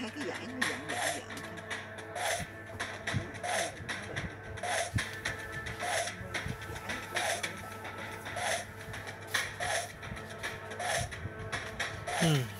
thấy cái giải nó giận giận giận Hmm.